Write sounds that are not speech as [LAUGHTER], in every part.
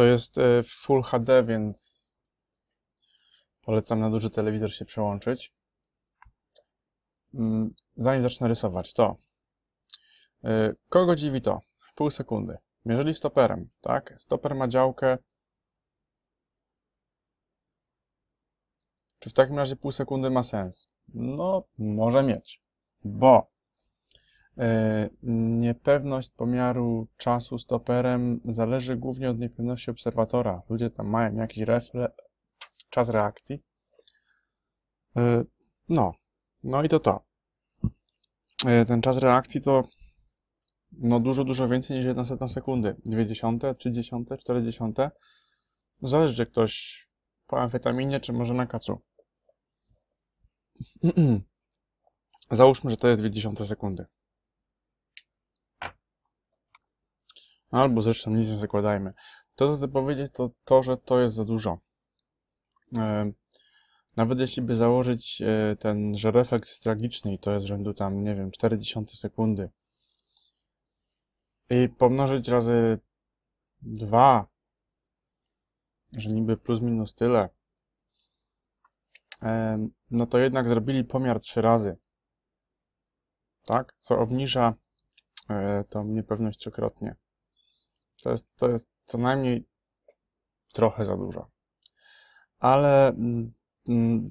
To jest e, Full HD, więc polecam na duży telewizor się przełączyć. Mm, Zanim zacznę rysować, to e, kogo dziwi to? Pół sekundy. Mierzyli stoperem, tak? Stoper ma działkę. Czy w takim razie pół sekundy ma sens? No, może mieć, bo niepewność pomiaru czasu stoperem zależy głównie od niepewności obserwatora. Ludzie tam mają jakiś refle, czas reakcji. E, No, no i to to. E, Ten czas reakcji to no dużo, dużo więcej niż 1 setna sekundy. 2 dziesiąte, 3 dziesiąte, 4 dziesiąte. Zależy, czy ktoś po amfetaminie, czy może na kacu. [CLEARS THROAT] Załóżmy, że to jest 2 dziesiąte sekundy. Albo zresztą nic nie zakładajmy. To, co chcę powiedzieć, to to, że to jest za dużo. E, Nawet jeśli by założyć e, ten, że refleks jest tragiczny i to jest rzędu tam, nie wiem, 0,4 sekundy i pomnożyć razy 2, że niby plus minus tyle, e, no to jednak zrobili pomiar 3 razy. Tak? Co obniża tą niepewność trzykrotnie. To jest, to jest co najmniej trochę za dużo. Ale mm, mm,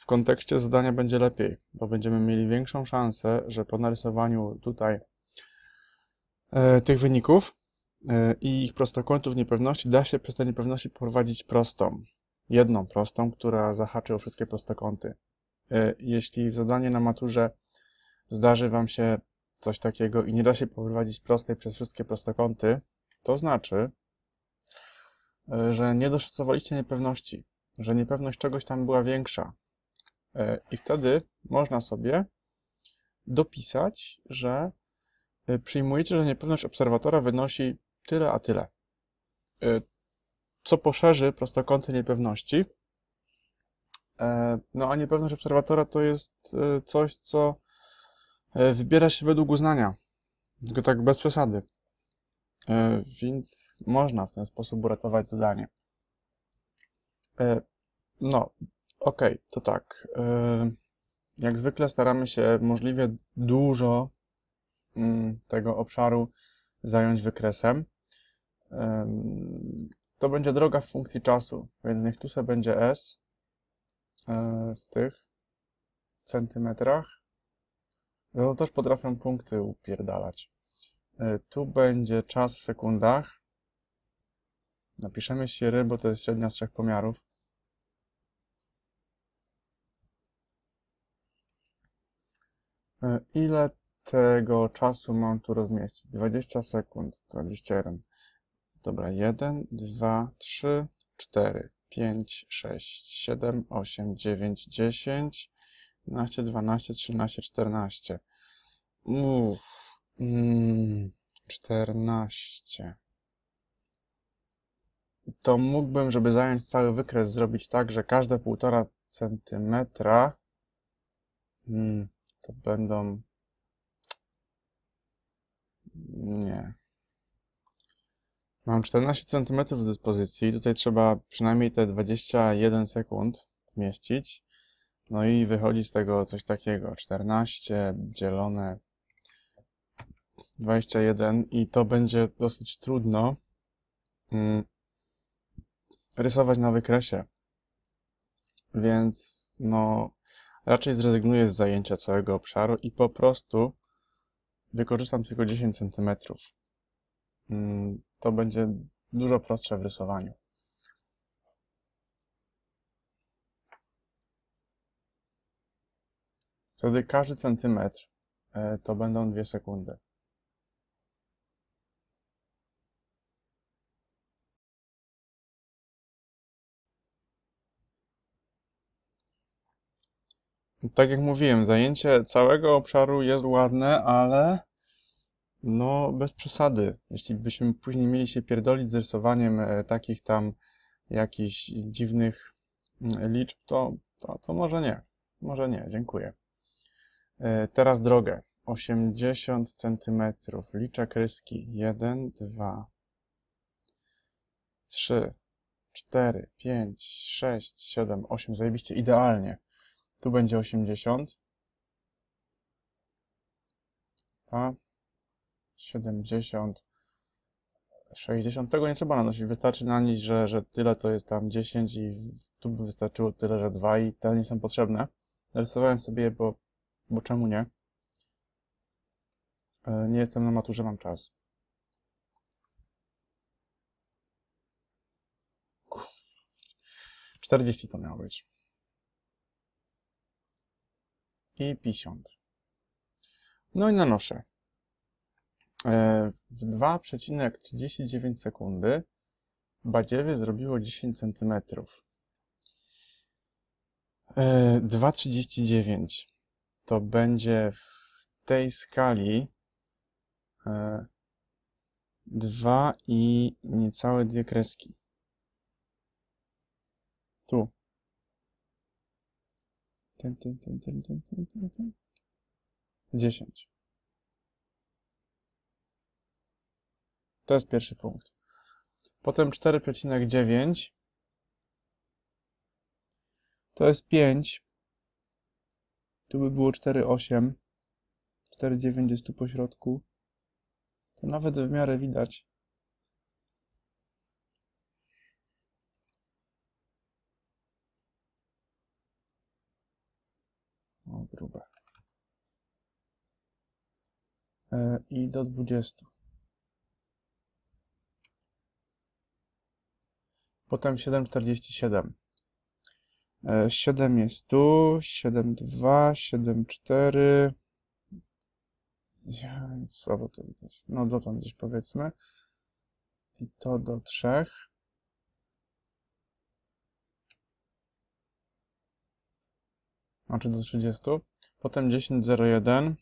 w kontekście zadania będzie lepiej, bo będziemy mieli większą szansę, że po narysowaniu tutaj e, tych wyników e, i ich prostokątów niepewności da się przez te niepewności prowadzić prostą. Jedną prostą, która zahaczy o wszystkie prostokąty. E, jeśli zadanie na maturze zdarzy Wam się coś takiego i nie da się poprowadzić prostej przez wszystkie prostokąty, to znaczy, e, że nie doszacowaliście niepewności, że niepewność czegoś tam była większa. E, I wtedy można sobie dopisać, że e, przyjmujecie, że niepewność obserwatora wynosi tyle a tyle. Co poszerzy prostokąty niepewności. No a niepewność obserwatora to jest coś, co wybiera się według uznania. Tylko tak bez przesady. Więc można w ten sposób uratować zadanie. No, ok, to tak. Jak zwykle staramy się możliwie dużo mm, tego obszaru zająć wykresem. To będzie droga w funkcji czasu, więc niech tu sobie będzie s w tych centymetrach. To też potrafią punkty upierdalać. Tu będzie czas w sekundach. Napiszemy siery, bo to jest średnia z trzech pomiarów. Ile tego czasu mam tu rozmieścić? 20 sekund, 21. Dobra, 1, 2, 3, 4, 5, 6, 7, 8, 9, 10, 11, 12, 13, 14. Uff. Mm, 14. To mógłbym, żeby zająć cały wykres, zrobić tak, że każde 1,5 centymetra mm, to będą... Nie. Mam 14 cm w dyspozycji. Tutaj trzeba przynajmniej te 21 sekund mieścić. No i wychodzi z tego coś takiego. 14 dzielone 21 i to będzie dosyć trudno mm, rysować na wykresie. Więc no raczej zrezygnuję z zajęcia całego obszaru i po prostu wykorzystam tylko 10 cm. Mm, to będzie dużo prostsze w rysowaniu. Wtedy każdy centymetr e, to będą 2 sekundy. Tak jak mówiłem, zajęcie całego obszaru jest ładne, ale no bez przesady. Jeśli byśmy później mieli się pierdolić z rysowaniem e, takich tam jakichś dziwnych mm, liczb, to, to, to może nie. Może nie, dziękuję. E, teraz drogę. 80 cm. Liczę kreski. 1, 2, 3, 4, 5, 6, 7, 8. Zajebiście, idealnie. Tu będzie 80. A 70. 60. Tego nie trzeba nanosić. Wystarczy nanieść, że, że tyle to jest tam 10 i tu by wystarczyło tyle, że 2 i te nie są potrzebne. Narysowałem sobie bo, bo czemu nie? E, Nie jestem na maturze, mam czas. Kur- 40 to miało być. I 50. No i nanoszę. E, W 2,39 sekundy badziewie zrobiło 10 cm. E, 2,39 to będzie w tej skali e, 2 i niecałe dwie kreski. Tu. Ten, ten, ten, ten, ten, ten, ten, ten. 10. To jest pierwszy punkt. Potem 4,9 to jest 5. Tu by było 4,8. 4,9 jest tu po środku. To nawet w miarę widać. O, grube. E, I do 20. Potem 7,47. E, 7 jest tu, 7,2, 7,4. Ja, Słabo to widać. No dotąd gdzieś powiedzmy. I to do 3. Znaczy do 30. Potem 10,01.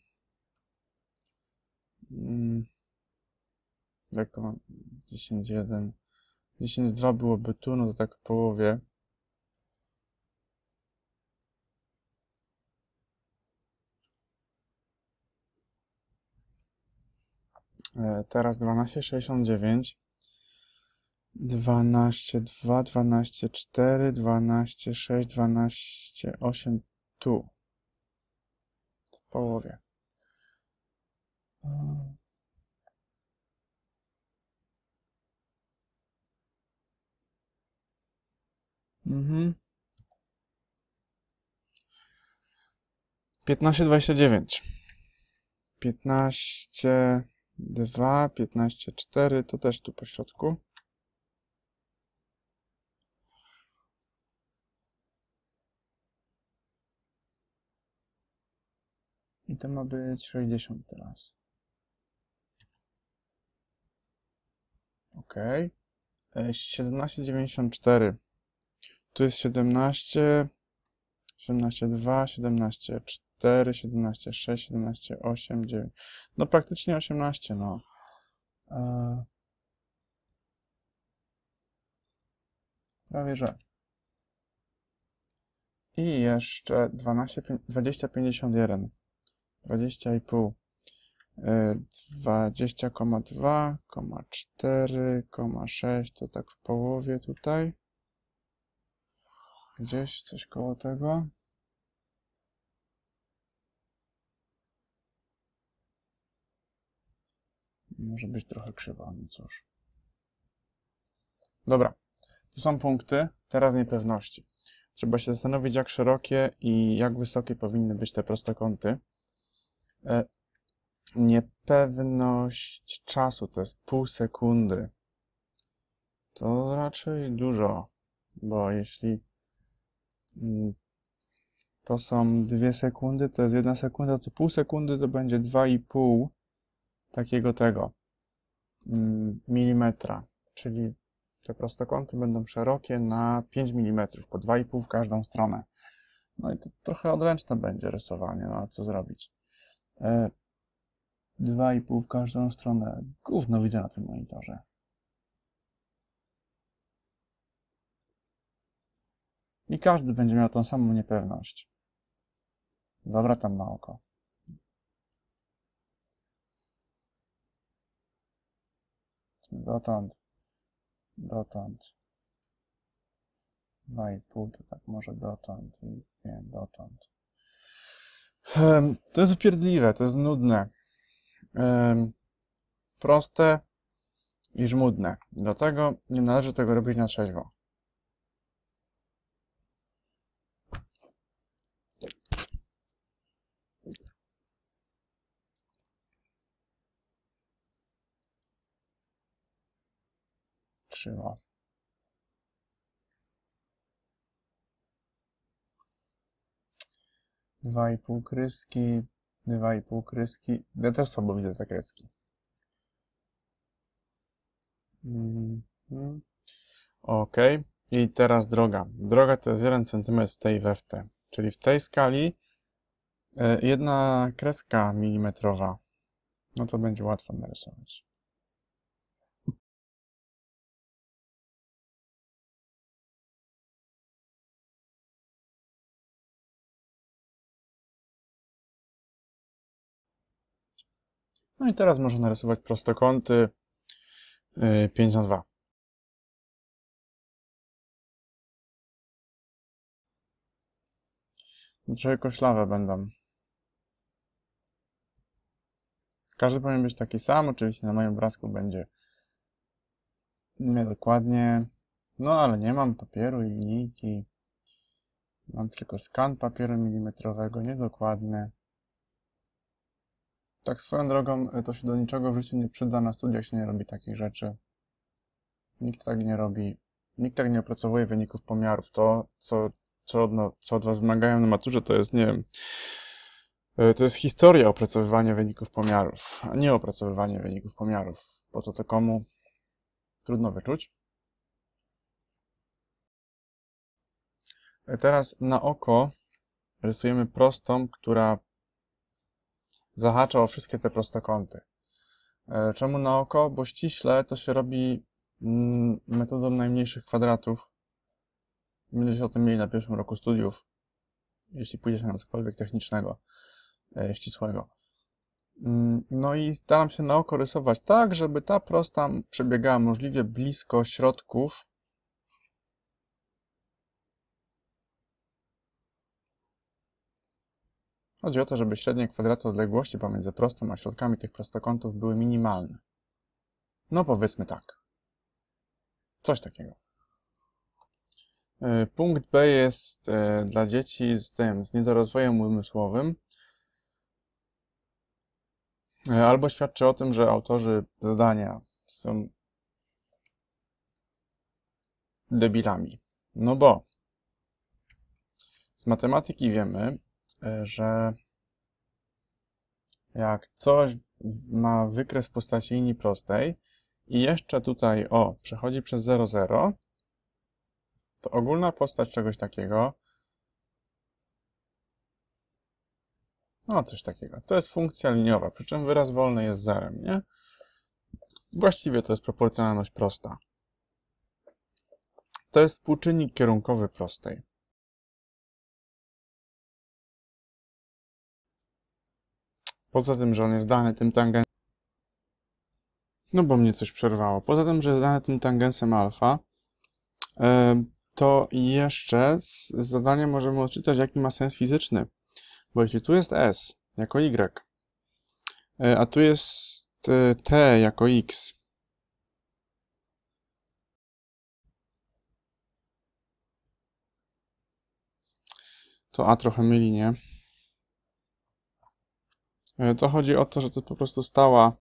Mm. Jak to mam? 10,1. 10,2 byłoby tu, no to tak w połowie. Teraz 12,69. 12, 2, 12, 4, 12, 6, 12, 8, tu. W połowie. Mhm. 15, 29. 15... 2, 15, 4, to też tu po środku. I to ma być 60 teraz. Ok. E, 17,94. Tu jest 17, 17,2, 17,4, 17,6, 17,8, 9. No praktycznie 18, no. E, prawie że. I jeszcze 12, 20,51. 20,5. E, 20,2, 4, 6 to tak w połowie tutaj. Gdzieś coś koło tego. Może być trochę krzywa, no cóż. Dobra, to są punkty. Teraz niepewności. Trzeba się zastanowić, jak szerokie i jak wysokie powinny być te prostokąty. E, Niepewność czasu to jest pół sekundy. To raczej dużo, bo jeśli to są dwie sekundy, to jest jedna sekunda, to pół sekundy to będzie 2,5 takiego tego mm, milimetra, czyli te prostokąty będą szerokie na 5 mm, po 2,5 w każdą stronę. No i to trochę odręczne będzie rysowanie, no a co zrobić? E, 2,5 w każdą stronę. Gówno widzę na tym monitorze. I każdy będzie miał tą samą niepewność. Dobra tam na oko. Dotąd. dotąd. 2,5 to tak może dotąd i nie, dotąd. To jest upierdliwe, to jest nudne. Proste i żmudne. Dlatego nie należy tego robić na trzeźwo. Dwa i pół kryski, dwa i pół kryski. Ja też słabo widzę te kreski. Mhm. Ok. I teraz droga. Droga to jest 1 cm w tej we w te. Czyli w tej skali e, jedna kreska milimetrowa. No to będzie łatwo narysować. No i teraz można narysować prostokąty y, 5 na 2. Trochę koślawe będą. Każdy powinien być taki sam. Oczywiście na moim obrazku będzie niedokładnie. No ale nie mam papieru i linijki. Mam tylko skan papieru milimetrowego, niedokładny. Tak swoją drogą, y, to się do niczego w życiu nie przyda, na studiach się nie robi takich rzeczy. Nikt tak nie robi. Nikt tak nie opracowuje wyników pomiarów. To, co, co, od, no, co od was wymagają na maturze, to jest, nie wiem, y, to jest historia opracowywania wyników pomiarów, a nie opracowywanie wyników pomiarów. Po co to komu? Trudno wyczuć. Y, Teraz na oko rysujemy prostą, która zahacza o wszystkie te prostokąty. E, Czemu na oko? Bo ściśle to się robi mm, metodą najmniejszych kwadratów. Będziecie o tym mieli na pierwszym roku studiów, jeśli pójdziecie na cokolwiek technicznego, e, ścisłego. Mm, No i staram się na oko rysować tak, żeby ta prosta przebiegała możliwie blisko środków Chodzi o to, żeby średnie kwadraty odległości pomiędzy prostą a środkami tych prostokątów były minimalne. No powiedzmy tak. Coś takiego. Y, Punkt B jest y, dla dzieci z tym, z niedorozwojem umysłowym. Y, Albo świadczy o tym, że autorzy zadania są debilami. No bo z matematyki wiemy, że jak coś ma wykres w postaci linii prostej i jeszcze tutaj, o, przechodzi przez 0, 0, to ogólna postać czegoś takiego, no coś takiego, to jest funkcja liniowa, przy czym wyraz wolny jest zerem, nie? Właściwie to jest proporcjonalność prosta. To jest współczynnik kierunkowy prostej. Poza tym, że on jest dany tym tangensem, no bo mnie coś przerwało. Poza tym, że jest dany tym tangensem alfa, e, to jeszcze z zadania możemy odczytać, jaki ma sens fizyczny. Bo jeśli tu jest S jako Y, e, a tu jest e, T jako X, to A trochę myli, nie? E, To chodzi o to, że to po prostu stała,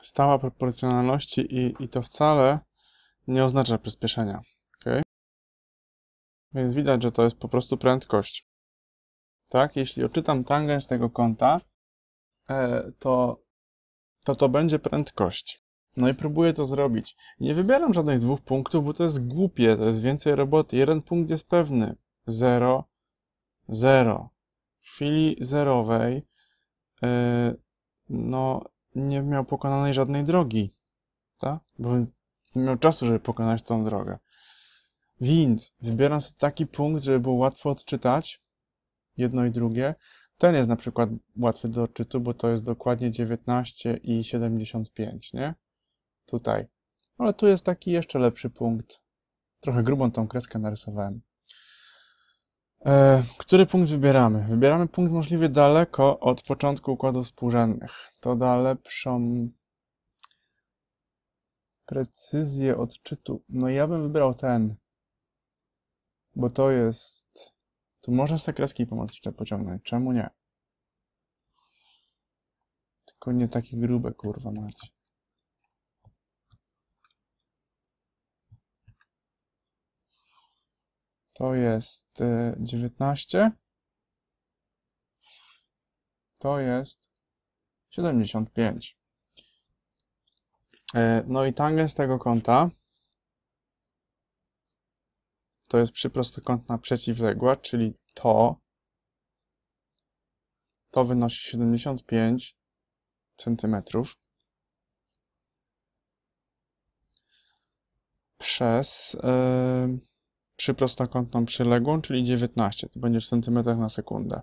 stała proporcjonalności i, i to wcale nie oznacza przyspieszenia. ok? Więc widać, że to jest po prostu prędkość. Tak? Jeśli odczytam tangens tego kąta, e, to, to to będzie prędkość. No i próbuję to zrobić. Nie wybieram żadnych dwóch punktów, bo to jest głupie, to jest więcej roboty. Jeden punkt jest pewny. 0, 0. W chwili zerowej e, no, nie miał pokonanej żadnej drogi. Tak? Bo nie miał czasu, żeby pokonać tą drogę. Więc wybieram sobie taki punkt, żeby było łatwo odczytać jedno i drugie. Ten jest na przykład łatwy do odczytu, bo to jest dokładnie 19 i 75, nie? Tutaj. Ale tu jest taki jeszcze lepszy punkt. Trochę grubą tą kreskę narysowałem. E, który punkt wybieramy? Wybieramy punkt możliwie daleko od początku układów współrzędnych. To da lepszą precyzję odczytu. No ja bym wybrał ten, bo to jest... Tu można sobie kreski pomocnicze pociągnąć. Czemu nie? Tylko nie takie grube, kurwa macie. To jest y, 19. To jest 75. E, No i tangens tego kąta to jest przyprostokątna przeciwległa, czyli to to wynosi 75 centymetrów przez yy, przyprostokątną przyległą, czyli 19. To będzie w centymetrach na sekundę.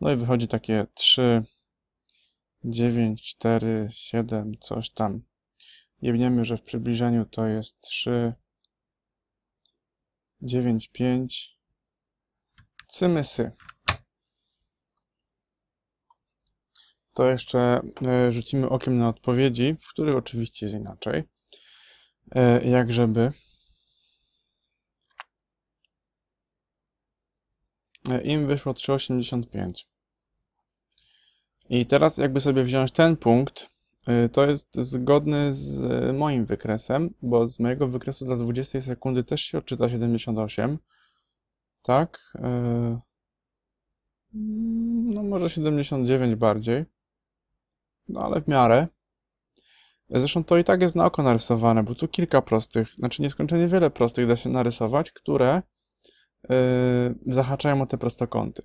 No i wychodzi takie 3, 9, 4, 7, coś tam. Jebniemy, że w przybliżeniu to jest 3, 9, 5. Cymysy. To jeszcze e, rzucimy okiem na odpowiedzi, w których oczywiście jest inaczej. E, Jak żeby. E, Im wyszło 3,85. I teraz jakby sobie wziąć ten punkt, to jest zgodny z moim wykresem, bo z mojego wykresu dla 20 sekundy też się odczyta 78. Tak? Y, No może 79 bardziej. No ale w miarę. Zresztą to i tak jest na oko narysowane, bo tu kilka prostych, znaczy nieskończenie wiele prostych da się narysować, które zahaczają o te prostokąty.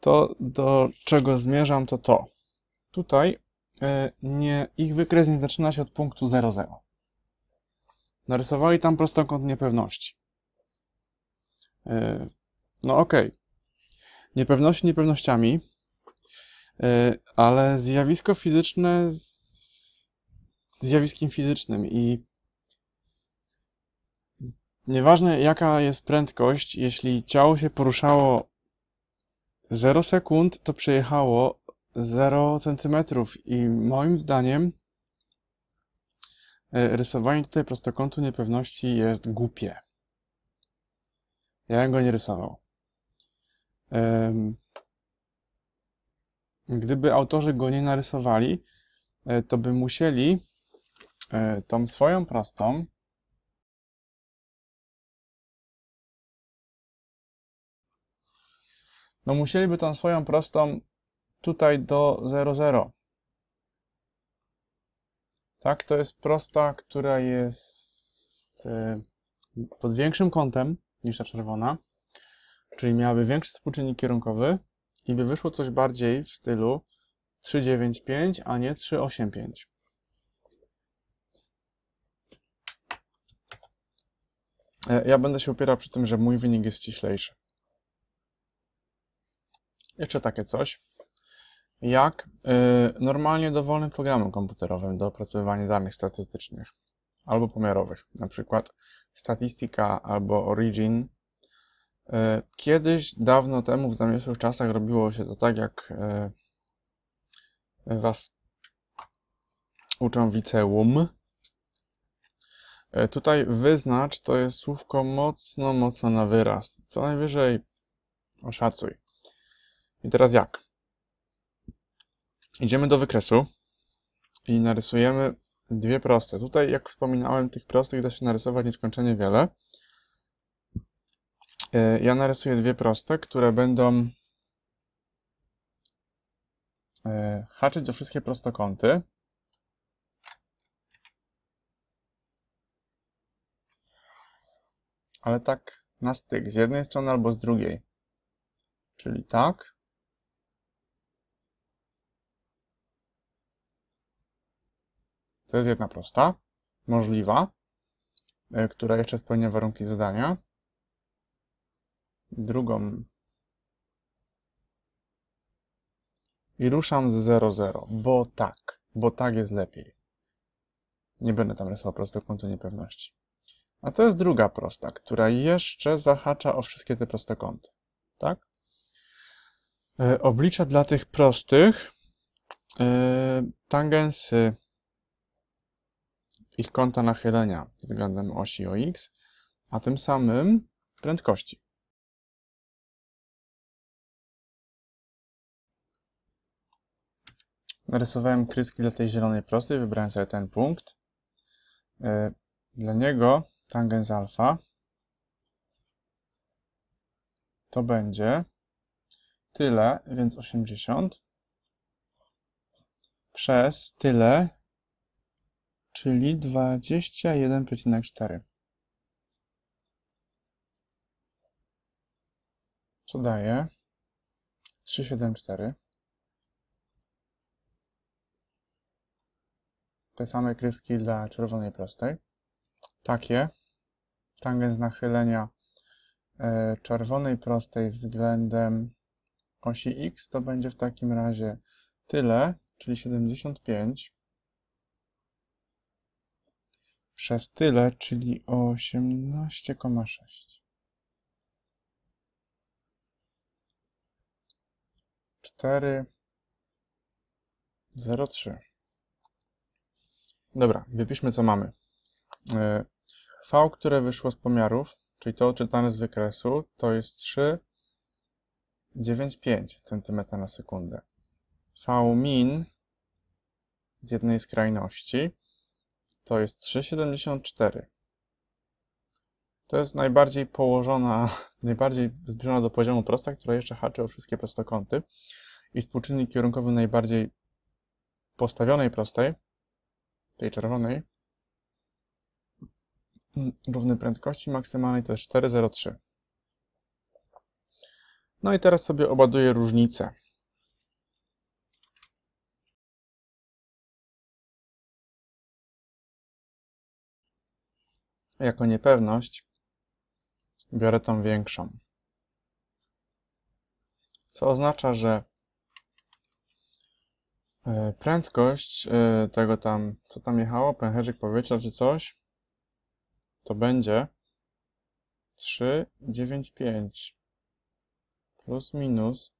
To, do czego zmierzam, to to. Tutaj e, nie, ich wykres nie zaczyna się od punktu 0,0. Narysowali tam prostokąt niepewności. E, no okej. Okay. Niepewności niepewnościami, ale zjawisko fizyczne z zjawiskiem fizycznym i nieważne jaka jest prędkość, jeśli ciało się poruszało 0 sekund, to przejechało 0 cm i moim zdaniem e, rysowanie tutaj prostokątu niepewności jest głupie. Ja go nie rysował. Gdyby autorzy go nie narysowali, e, to by musieli e, tą swoją prostą no musieliby tą swoją prostą tutaj do 0,0. Tak, to jest prosta, która jest e, pod większym kątem niż ta czerwona, czyli miałaby większy współczynnik kierunkowy i by wyszło coś bardziej w stylu 395, a nie 385. E, ja będę się opierał przy tym, że mój wynik jest ściślejszy. Jeszcze takie coś jak y, normalnie dowolnym programem komputerowym do opracowywania danych statystycznych albo pomiarowych, na przykład Statistika albo Origin. Y, kiedyś, dawno temu, w zamierzchłych czasach robiło się to tak, jak y, Was uczą w liceum. Tutaj wyznacz to jest słówko mocno, mocno na wyraz. Co najwyżej oszacuj. I teraz jak? Idziemy do wykresu i narysujemy dwie proste. Tutaj, jak wspominałem, tych prostych da się narysować nieskończenie wiele. E, ja narysuję dwie proste, które będą e, haczyć o wszystkie prostokąty. Ale tak na styk, z jednej strony albo z drugiej. Czyli tak To jest jedna prosta, możliwa, e, która jeszcze spełnia warunki zadania. Drugą i ruszam z 0,0, bo tak, bo tak jest lepiej. Nie będę tam rysował prostokątu niepewności. A to jest druga prosta, która jeszcze zahacza o wszystkie te prostokąty. Tak? E, oblicza dla tych prostych e, tangensy ich kąta nachylenia względem osi OX, a tym samym prędkości. Narysowałem kryski dla tej zielonej prostej, wybrałem sobie ten punkt. E, dla niego tangens alfa to będzie tyle, więc 80 przez tyle, czyli 21,4. Co daje? 374. Te same kryski dla czerwonej prostej. Takie. Tangens nachylenia e, czerwonej prostej względem osi x to będzie w takim razie tyle, czyli 75 przez tyle, czyli 18,6. 4, 0, 3. Dobra, wypiszmy co mamy. E, v, które wyszło z pomiarów, czyli to odczytane z wykresu, to jest 3,95 cm na sekundę. V min z jednej skrajności to jest 3,74. To jest najbardziej położona, [LAUGHS] najbardziej zbliżona do poziomu prosta, która jeszcze haczy o wszystkie prostokąty. I współczynnik kierunkowy najbardziej postawionej prostej, tej czerwonej, równy prędkości maksymalnej to jest 4,03. No i teraz sobie obaduję różnicę. Jako niepewność biorę tą większą. Co oznacza, że prędkość e, tego tam, co tam jechało, pęcherzyk powietrza czy coś, to będzie 395 plus minus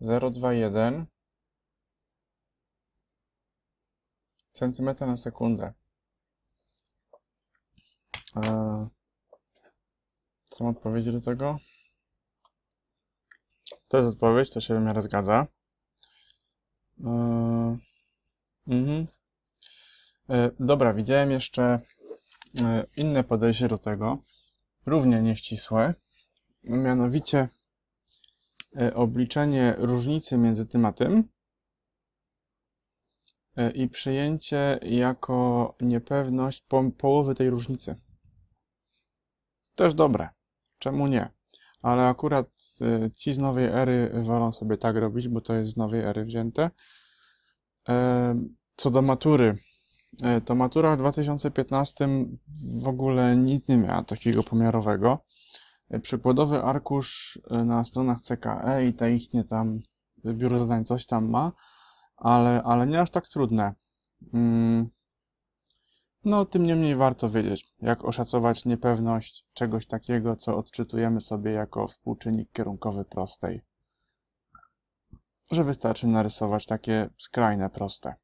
021 cm na sekundę. Są odpowiedzi do tego? To jest odpowiedź, to się w miarę zgadza. Mhm. E, dobra, widziałem jeszcze e, inne podejście do tego, równie nieścisłe, mianowicie e, obliczenie różnicy między tym a tym i przyjęcie jako niepewność po, połowy tej różnicy. Też dobre. Czemu nie? Ale akurat y, ci z nowej ery wolą sobie tak robić, bo to jest z nowej ery wzięte. E, co do matury, e, to matura w 2015 w ogóle nic nie miała takiego pomiarowego. E, przykładowy arkusz na stronach CKE i te ich nie tam, biuro zadań coś tam ma, ale, ale nie aż tak trudne. No, tym niemniej warto wiedzieć, jak oszacować niepewność czegoś takiego, co odczytujemy sobie jako współczynnik kierunkowy prostej. Że wystarczy narysować takie skrajne proste.